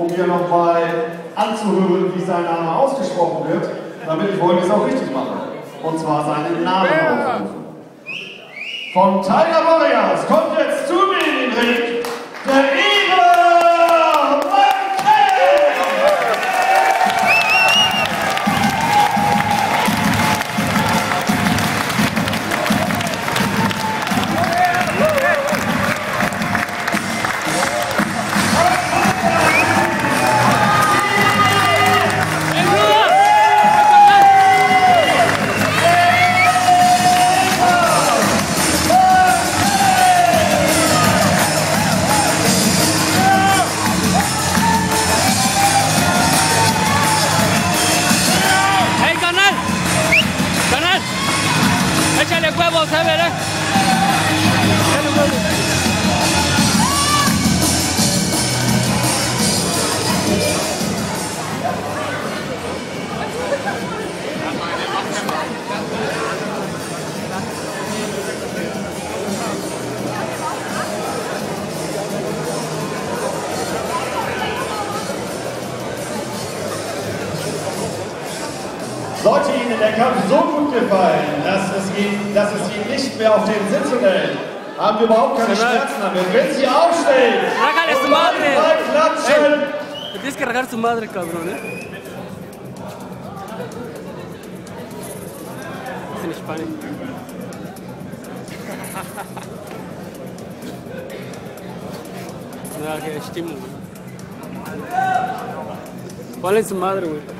um mir nochmal anzuhören, wie sein Name ausgesprochen wird, damit ich wollte es auch richtig machen. Und zwar seinen Namen aufrufen. Von Tiger Warriors kommt jetzt zu mir in den Ring der der Kampf so gut gefallen, dass es, Ihnen, dass es Ihnen nicht mehr auf den Sitzen hält, haben wir überhaupt keine. Schmerzen damit. Wenn Sie aufstehen und mal klatschen, Te tienes que regar su madre, cabrón, ¿eh? Es en España. No, que estímulo. Ponle su madre, güey.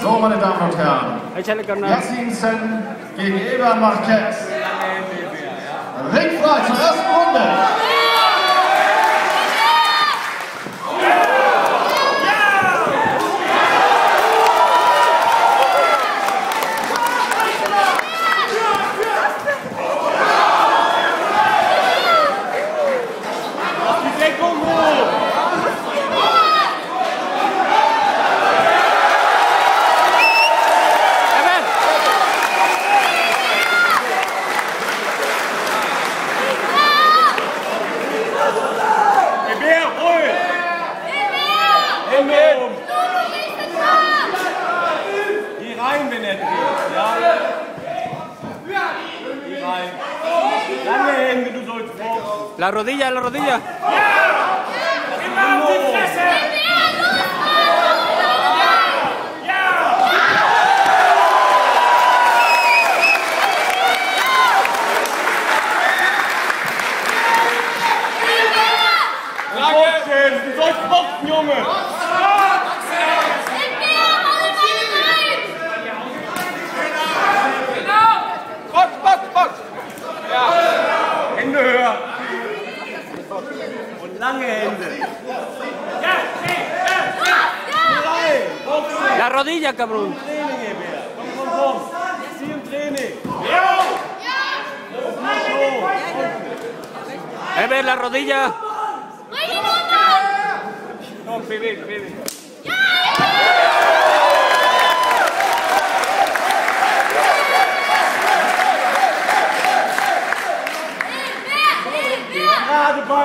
So, meine Damen und Herren, carnal. Yassinsen gegen Eber Marquez. Ringfrei zur ersten Runde. La rodilla, la rodilla. La rodilla, cabrón. Ever, la rodilla.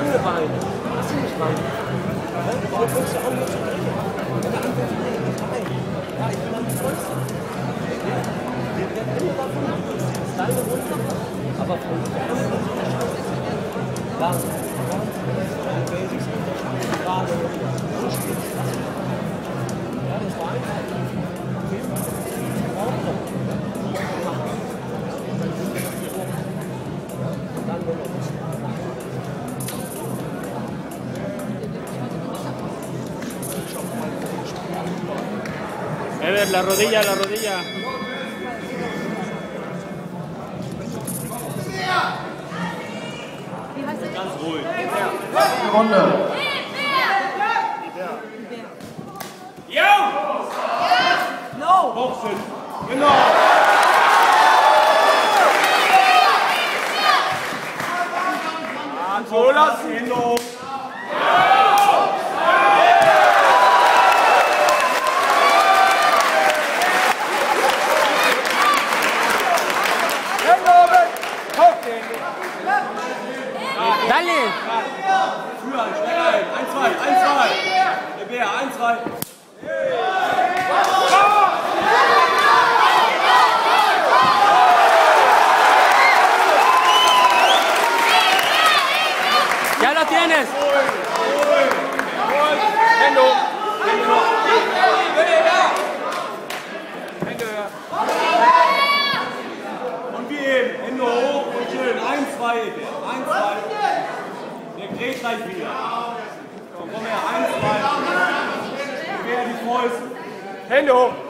Lange Beine. Hast du nicht Beine? Warum guckst du nicht so recht? Wenn er anfängt, nein. Ja, ich bin am. Wir werden immer davon das ist deine Runde. Aber von vorne muss ich Ja. la rodilla, la rodilla. Yo! No! Hände hoch! Hände hoch! Hände her! Und wie eben, Hände hoch und schön. Ein, zwei, Bär. Ein, zwei. Der dreht gleich wieder. Komm, komm her, ein, zwei. Bär, die Fäuste. Hände hoch!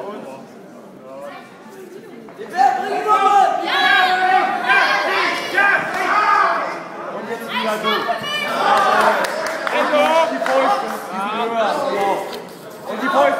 헐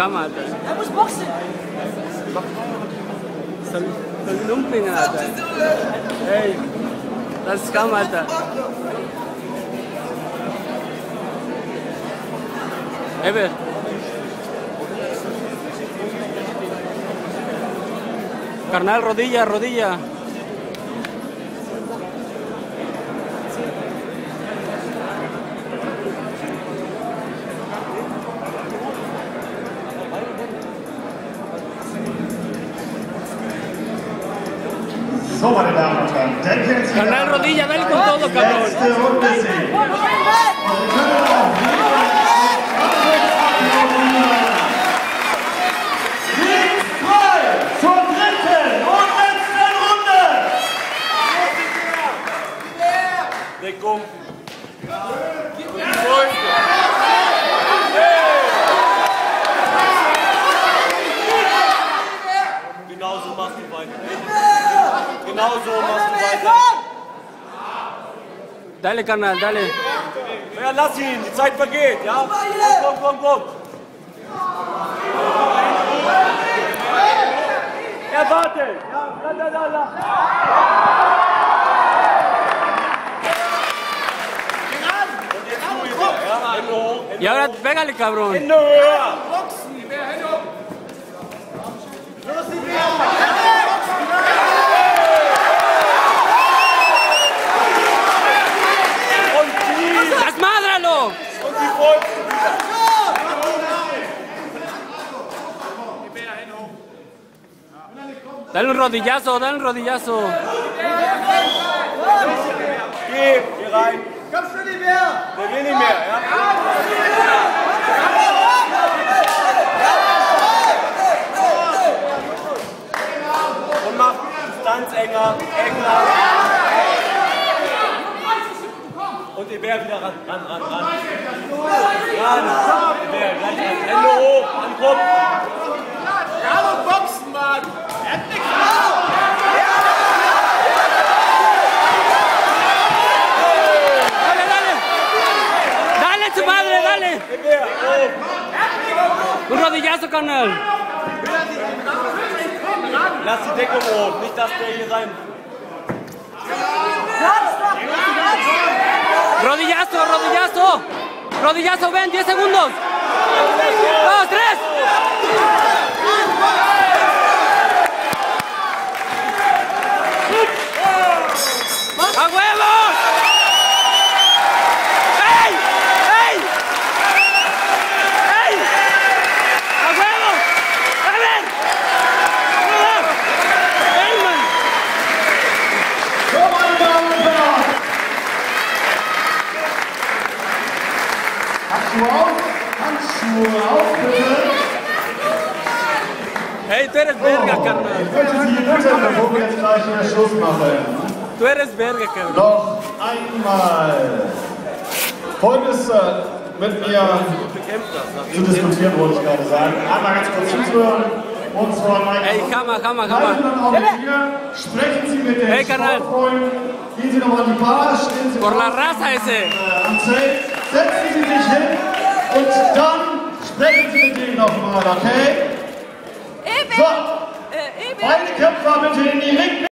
Man, Alter. Er muss boxen. Soll, soll ihn umbringen, Alter. Hey, das ist Skam, Alter. Ever. Carnal, rodilla, rodilla. Daran, rodilla, dale con todo, cabrón. Dale, carnal, dale. Ja, lass ihn, die Zeit vergeht, ja? Komm, komm, komm, komm. Er wartet. Ja, la, la, la, la. Wieder, ja? Hände hoch, Hände Y ahora pégale, cabrón. Hände höher. Und die, ¡Desmádralo! und die Fäuste wieder. Dale un rodillazo, dale un rodillazo. Geh, geh rein. Kommst du nicht mehr? Der will nicht mehr, ja? Und mach Distanz enger, enger. Und ihr Bär wieder ran, ran, ran, ran. Ran. Bär, gleich ran. Hände hoch, an den Kopf. Dale, Un rodillazo, carnal. lass die Deckung hoch, nicht dass der hier sein. Rodillazo, rodillazo. Rodillazo, ven, 10 segundos. Dos, tres. Handschuhe auf, bitte. ¡Ey, tú eres verga, carnal! Ich möchte Sie bitten, bevor wir jetzt gleich hier Schluss machen, Tú eres verga, carnal. noch einmal Folgendes äh, mit mir zu diskutieren, wollte ich gerade sagen. Einmal ganz kurz zuhören. Und zwar mein Ey, auch nicht hier. Sprechen Sie mit den Hey. Sportfreunden. Gehen Sie noch an die Bar, stehen Sie Por la raza ese. am Zelt, setzen Sie sich hin und dann sprechen Sie mit denen nochmal, okay? So, Äh, beide Kämpfer bitte in die Ring.